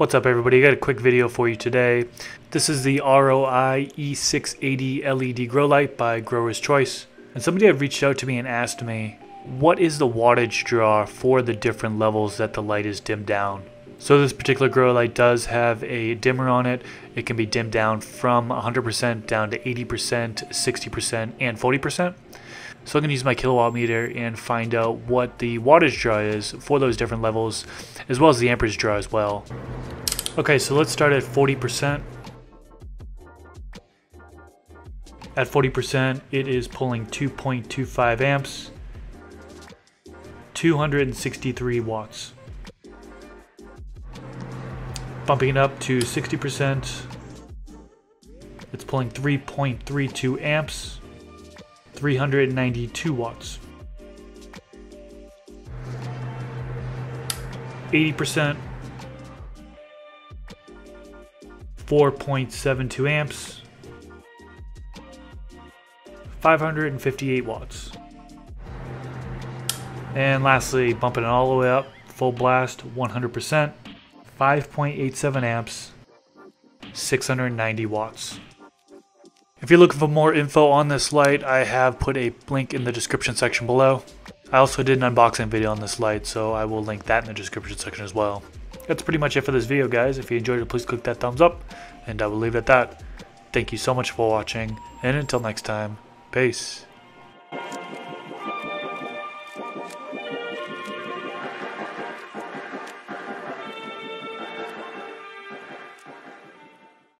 What's up everybody, I got a quick video for you today. This is the ROI E680 LED grow light by Grower's Choice. And somebody had reached out to me and asked me, what is the wattage draw for the different levels that the light is dimmed down? So this particular grow light does have a dimmer on it. It can be dimmed down from 100% down to 80%, 60%, and 40%. So I'm going to use my Kill-A-Watt meter and find out what the wattage draw is for those different levels, as well as the amperage draw as well. Okay, so let's start at 40%. At 40%, it is pulling 2.25 amps, 263 watts. Bumping it up to 60%, it's pulling 3.32 amps, 392 watts. 80%, 4.72 amps, 558 watts. And lastly, bumping it all the way up, full blast, 100%, 5.87 amps, 690 watts. If you're looking for more info on this light, I have put a link in the description section below. I also did an unboxing video on this light, so I will link that in the description section as well. That's pretty much it for this video, guys. If you enjoyed it, please click that thumbs up, and I will leave it at that. Thank you so much for watching, and until next time, peace.